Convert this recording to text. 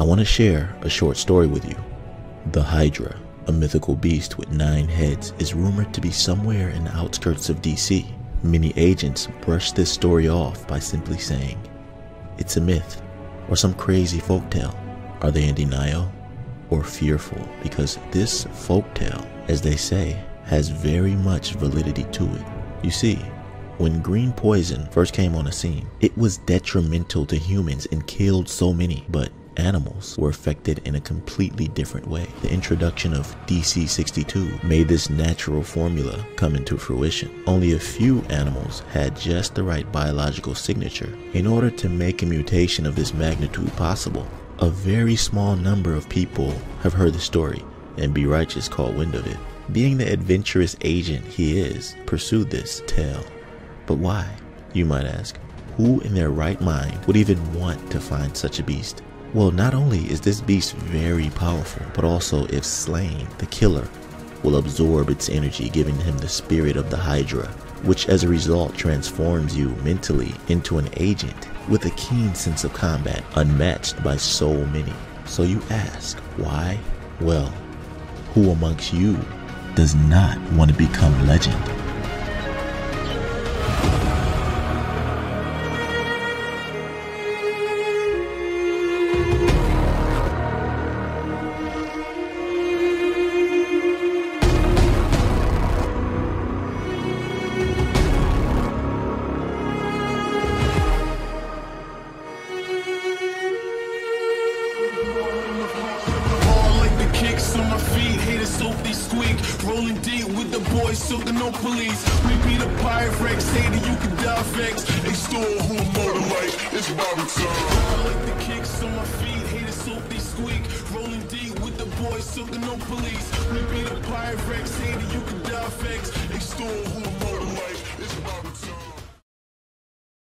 I want to share a short story with you. The Hydra, a mythical beast with nine heads, is rumored to be somewhere in the outskirts of DC. Many agents brush this story off by simply saying, it's a myth or some crazy folktale. Are they in denial or fearful? Because this folktale, as they say, has very much validity to it. You see, when green poison first came on the scene, it was detrimental to humans and killed so many, but animals were affected in a completely different way. The introduction of DC-62 made this natural formula come into fruition. Only a few animals had just the right biological signature. In order to make a mutation of this magnitude possible, a very small number of people have heard the story and B Righteous caught wind of it. Being the adventurous agent he is, pursued this tale. But why, you might ask? Who in their right mind would even want to find such a beast? Well, not only is this beast very powerful, but also if slain, the killer will absorb its energy, giving him the spirit of the Hydra, which as a result transforms you mentally into an agent with a keen sense of combat unmatched by so many. So you ask, why? Well, who amongst you does not want to become legend? Rolling deep with the boys, soaking no police. We be the Pyrex, hater, you can die vex. Extol who motor like, it's Bobby time. Like the kicks on my feet, haters soap they squeak. Rolling deep with the boys, soaking no police. We be the Pyrex, hater, you can die vex.